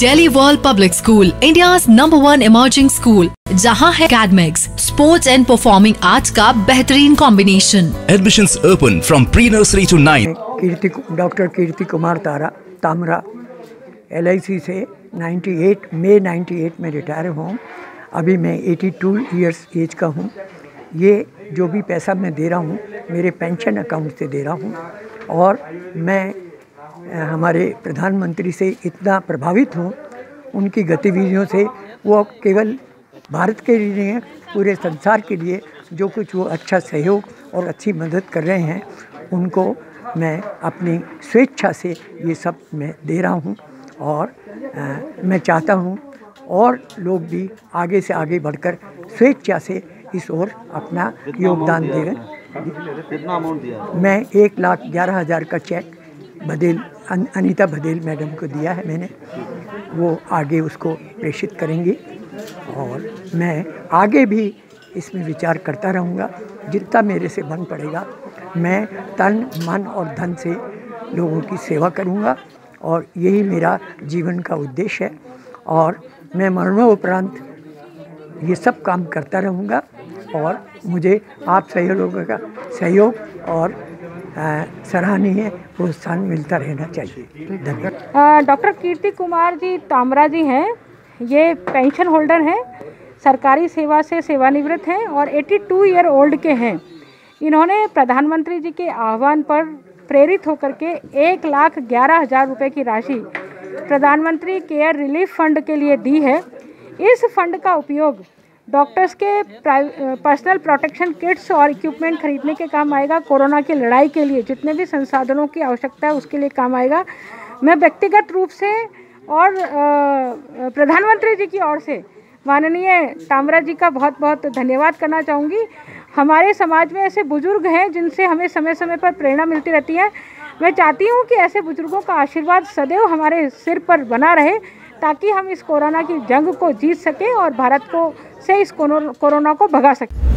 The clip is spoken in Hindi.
Delhi world public school India number one emerging school जहाँ है academics sports and performing arts का बेहतरीन combination admission open from pre nursery to nine Kirti doctor Kirti Kumar Tara Tamra L I C से 98 मई 98 में रिटायर हूँ। अभी मैं 82 इयर्स एज का हूँ। ये जो भी पैसा मैं दे रहा हूँ मेरे पेंशन अकाउंट से दे रहा हूँ। और मैं हमारे प्रधानमंत्री से इतना प्रभावित हूँ उनकी गतिविधियों से वो केवल भारत के लिए नहीं पूरे संसार के लिए जो कुछ वो अच्छा सहयोग और अच्छी मदद कर रहे हैं उनको मैं अपनी स्वेच्छा से ये सब मैं दे रहा हूँ और अ, मैं चाहता हूँ और लोग भी आगे से आगे बढ़कर स्वेच्छा से इस ओर अपना योगदान दें अमाउंट मैं एक लाख ग्यारह हज़ार का चेक बदेल अन, अनीता बदेल मैडम को दिया है मैंने। वो आगे उसको प्रेषित करेंगी और मैं आगे भी इसमें विचार करता रहूँगा। जितना मेरे से बन पड़ेगा मैं तन मन और धन से लोगों की सेवा करूँगा और यही मेरा जीवन का उद्देश्य है। और मैं मरणोपरांत ये सब काम करता रहूँगा और मुझे आप सही लोगों का सहयोग और सराहनीय प्रोत्साहन मिलता रहना चाहिए। धन्यवाद। डॉक्टर कीर्ति कुमार जी तामरा जी हैं। ये पेंशन होल्डर हैं, सरकारी सेवा से सेवानिवृत्त हैं और 82 ईयर ओल्ड के हैं। इन्होंने प्रधानमंत्री जी के आह्वान पर प्रेरित होकर के एक लाख ग्यारह हज़ार रुपये की राशि प्रधानमंत्री केयर रिलीफ फंड के लिए दी है। इस फंड का उपयोग डॉक्टर्स के पर्सनल प्रोटेक्शन किट्स और इक्विपमेंट खरीदने के काम आएगा, कोरोना की लड़ाई के लिए, जितने भी संसाधनों की आवश्यकता है उसके लिए काम आएगा। मैं व्यक्तिगत रूप से और प्रधानमंत्री जी की ओर से माननीय तामरा जी का बहुत बहुत धन्यवाद करना चाहूँगी। हमारे समाज में ऐसे बुज़ुर्ग हैं जिनसे हमें समय समय पर प्रेरणा मिलती रहती है। मैं चाहती हूँ कि ऐसे बुज़ुर्गों का आशीर्वाद सदैव हमारे सिर पर बना रहे। ताकि हम इस कोरोना की जंग को जीत सकें और भारत को से इस कोरोना को भगा सकें।